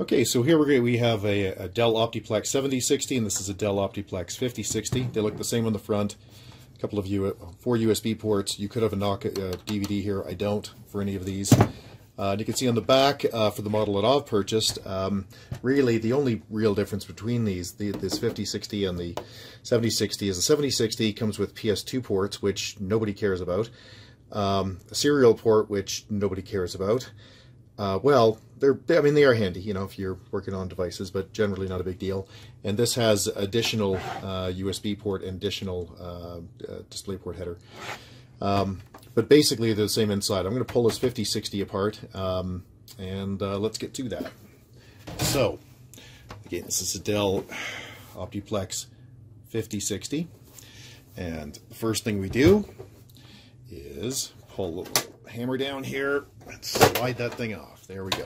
Okay, so here we're, we have a, a, Dell Optiplex 7060, and this is a Dell Optiplex 5060. They look the same on the front. A couple of U four USB ports. You could have a knock uh, DVD here. I don't for any of these. Uh, and you can see on the back uh, for the model that I've purchased, um, really the only real difference between these, the, this 5060 and the 7060, is the 7060 comes with PS2 ports, which nobody cares about, um, a serial port, which nobody cares about, uh, well, they're, I mean, they are handy, you know, if you're working on devices, but generally not a big deal. And this has additional uh, USB port and additional uh, uh, display port header. Um, but basically the same inside. I'm going to pull this 5060 apart, um, and uh, let's get to that. So, again, this is a Dell Optiplex 5060. And the first thing we do is pull the little hammer down here and slide that thing off. There we go.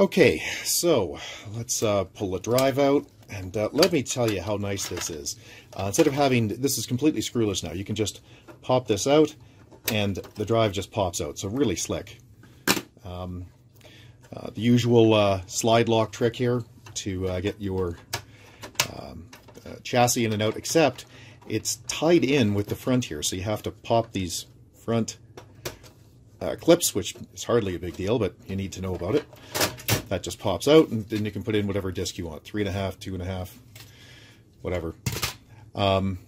Okay, so let's uh, pull the drive out and uh, let me tell you how nice this is. Uh, instead of having, this is completely screwless now. You can just pop this out and the drive just pops out. So really slick. Um, uh, the usual uh, slide lock trick here to uh, get your um, chassis in and out, except it's tied in with the front here, so you have to pop these front uh, clips, which is hardly a big deal, but you need to know about it. That just pops out, and then you can put in whatever disc you want, three and a half, two and a half, whatever. Um,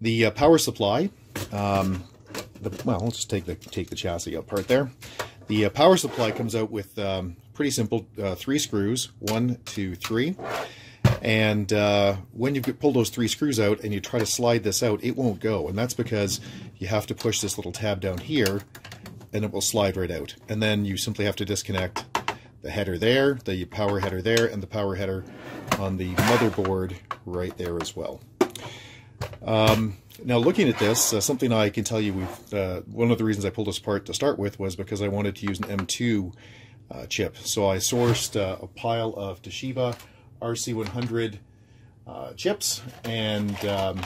the uh, power supply, um, the, well, let's just take the take the chassis apart there. The uh, power supply comes out with um, pretty simple uh, three screws, one, two, three. And uh, when you pull those three screws out and you try to slide this out, it won't go. And that's because you have to push this little tab down here and it will slide right out. And then you simply have to disconnect the header there, the power header there, and the power header on the motherboard right there as well. Um, now looking at this, uh, something I can tell you, uh, one of the reasons I pulled this apart to start with was because I wanted to use an M2 uh, chip. So I sourced uh, a pile of Toshiba RC100 uh, chips, and um,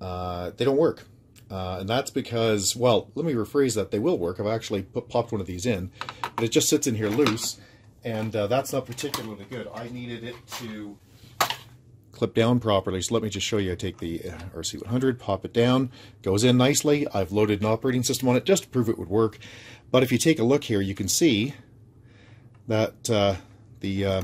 uh, they don't work. Uh, and that's because, well, let me rephrase that. They will work. I've actually put, popped one of these in, but it just sits in here loose, and uh, that's not particularly good. I needed it to clip down properly. So let me just show you. I take the uh, RC100, pop it down, goes in nicely. I've loaded an operating system on it just to prove it would work. But if you take a look here, you can see that uh, the uh,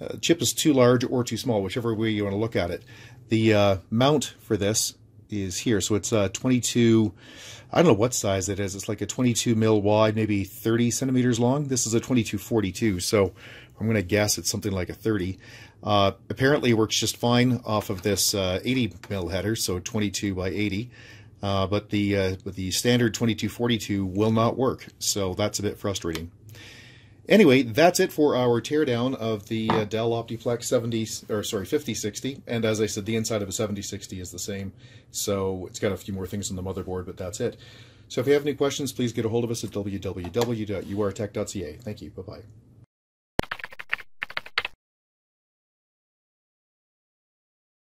uh, chip is too large or too small, whichever way you want to look at it. The uh, mount for this is here. So it's uh, 22, I don't know what size it is. It's like a 22 mil wide, maybe 30 centimeters long. This is a 2242, so I'm going to guess it's something like a 30. Uh, apparently works just fine off of this uh, 80 mil header, so 22 by 80. Uh, but the uh, but the standard 2242 will not work, so that's a bit frustrating. Anyway, that's it for our teardown of the uh, Dell Optiplex 70, or sorry, 5060. And as I said, the inside of a 7060 is the same. So it's got a few more things on the motherboard, but that's it. So if you have any questions, please get a hold of us at www.urtech.ca. Thank you. Bye-bye.